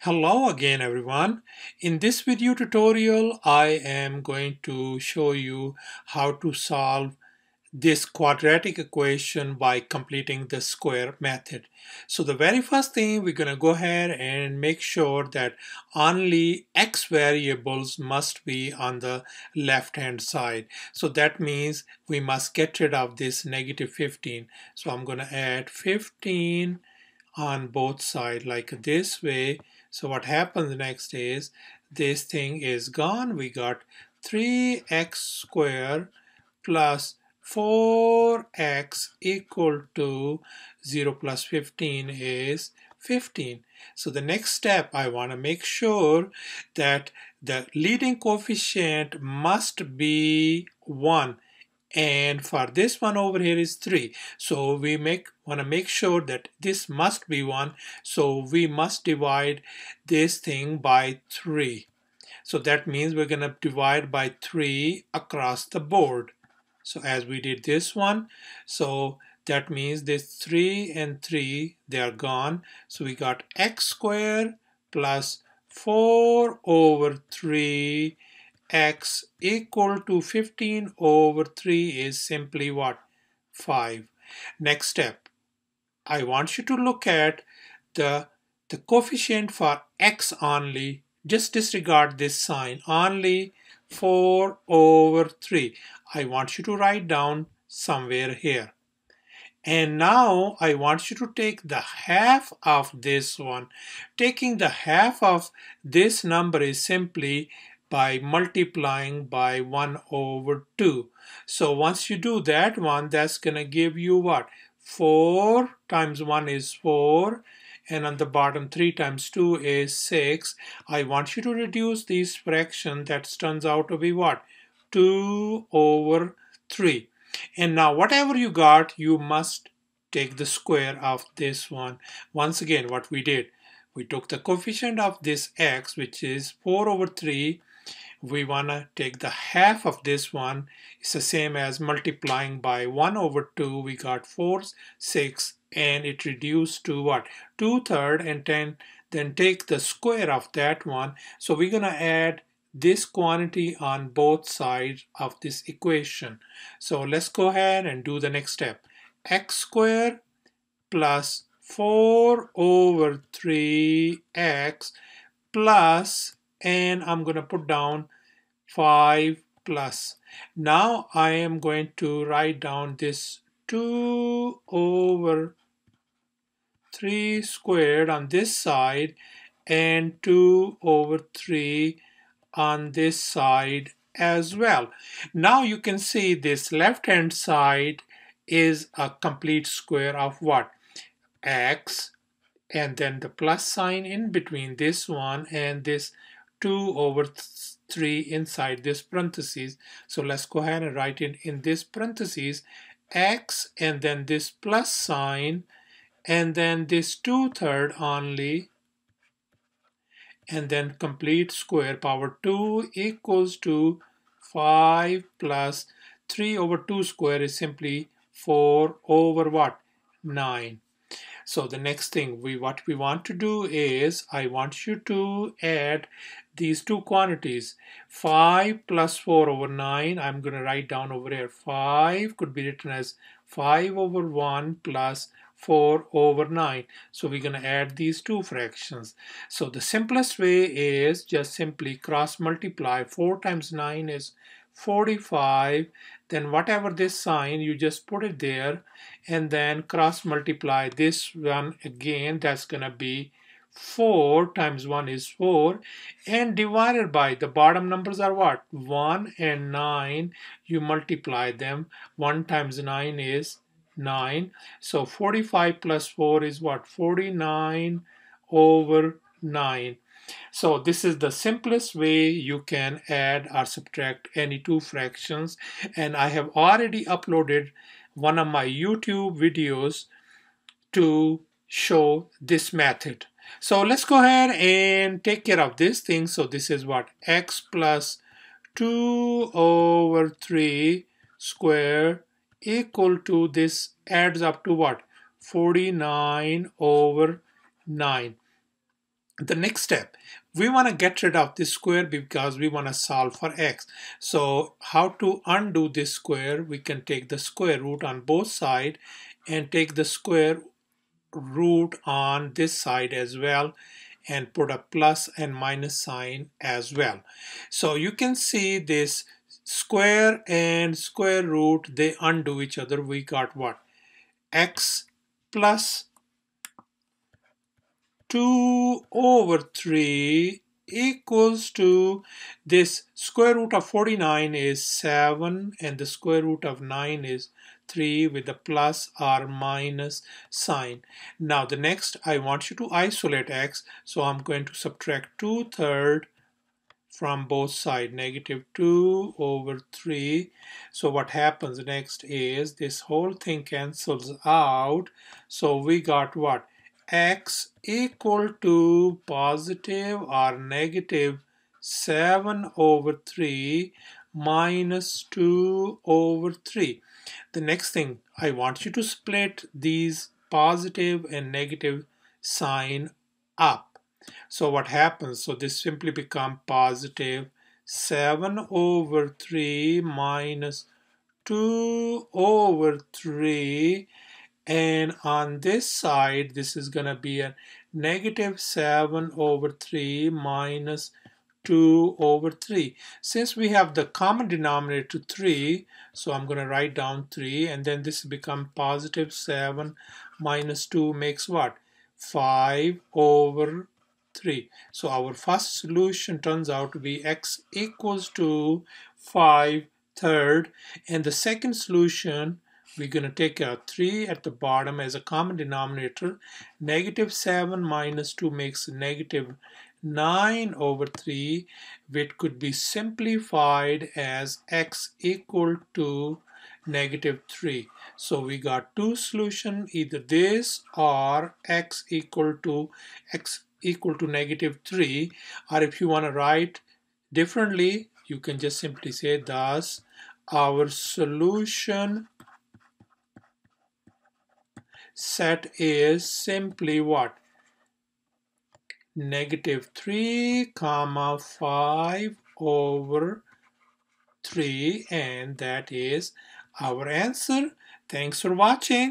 Hello again everyone. In this video tutorial I am going to show you how to solve this quadratic equation by completing the square method. So the very first thing we're going to go ahead and make sure that only x variables must be on the left hand side. So that means we must get rid of this negative 15. So I'm going to add 15 on both sides like this way so what happens next is this thing is gone. We got 3x squared plus 4x equal to 0 plus 15 is 15. So the next step, I want to make sure that the leading coefficient must be 1 and for this one over here is 3 so we make want to make sure that this must be 1 so we must divide this thing by 3 so that means we're going to divide by 3 across the board. So as we did this one so that means this 3 and 3 they are gone. So we got x squared plus 4 over 3 x equal to 15 over 3 is simply what? 5. Next step. I want you to look at the, the coefficient for x only. Just disregard this sign. Only 4 over 3. I want you to write down somewhere here. And now I want you to take the half of this one. Taking the half of this number is simply by multiplying by 1 over 2. So once you do that one, that's going to give you what? 4 times 1 is 4 and on the bottom 3 times 2 is 6. I want you to reduce these fraction that turns out to be what? 2 over 3. And now whatever you got, you must take the square of this one. Once again, what we did, we took the coefficient of this x, which is 4 over 3, we want to take the half of this one. It's the same as multiplying by 1 over 2 we got 4 6 and it reduced to what? 2 third and 10 then take the square of that one. So we're going to add this quantity on both sides of this equation. So let's go ahead and do the next step. X squared plus 4 over 3x plus and I'm going to put down 5 plus. Now I am going to write down this 2 over 3 squared on this side and 2 over 3 on this side as well. Now you can see this left hand side is a complete square of what? x and then the plus sign in between this one and this 2 over 3 inside this parentheses. So let's go ahead and write it in this parentheses x and then this plus sign and then this 2 third only and then complete square power 2 equals to 5 plus 3 over 2 square is simply 4 over what? 9. So the next thing we what we want to do is I want you to add these two quantities. 5 plus 4 over 9 I'm going to write down over here. 5 could be written as 5 over 1 plus 4 over 9 so we're going to add these two fractions. So the simplest way is just simply cross multiply. 4 times 9 is 45 then whatever this sign you just put it there and then cross multiply this one again. That's gonna be 4 times 1 is 4 and divided by the bottom numbers are what? 1 and 9 you multiply them. 1 times 9 is 9 so 45 plus 4 is what? 49 over 9 so this is the simplest way you can add or subtract any two fractions. And I have already uploaded one of my YouTube videos to show this method. So let's go ahead and take care of this thing. So this is what? X plus 2 over 3 square equal to this adds up to what? 49 over 9 the next step we want to get rid of this square because we want to solve for x. So how to undo this square we can take the square root on both sides and take the square root on this side as well and put a plus and minus sign as well. So you can see this square and square root they undo each other we got what x plus 2 over 3 equals to this square root of 49 is 7 and the square root of 9 is 3 with the plus or minus sign. Now the next I want you to isolate x so I'm going to subtract 2 third from both sides negative 2 over 3 so what happens next is this whole thing cancels out so we got what x equal to positive or negative 7 over 3 minus 2 over 3. The next thing, I want you to split these positive and negative sign up. So what happens? So this simply become positive 7 over 3 minus 2 over 3 and on this side this is going to be a negative 7 over 3 minus 2 over 3 since we have the common denominator 3 so I'm going to write down 3 and then this become positive 7 minus 2 makes what? 5 over 3 so our first solution turns out to be x equals to 5 third and the second solution we're going to take a 3 at the bottom as a common denominator. Negative 7 minus 2 makes negative 9 over 3 which could be simplified as x equal to negative 3. So we got two solutions either this or x equal to x equal to negative 3 or if you want to write differently you can just simply say thus our solution set is simply what? Negative 3 comma 5 over 3 and that is our answer. Thanks for watching.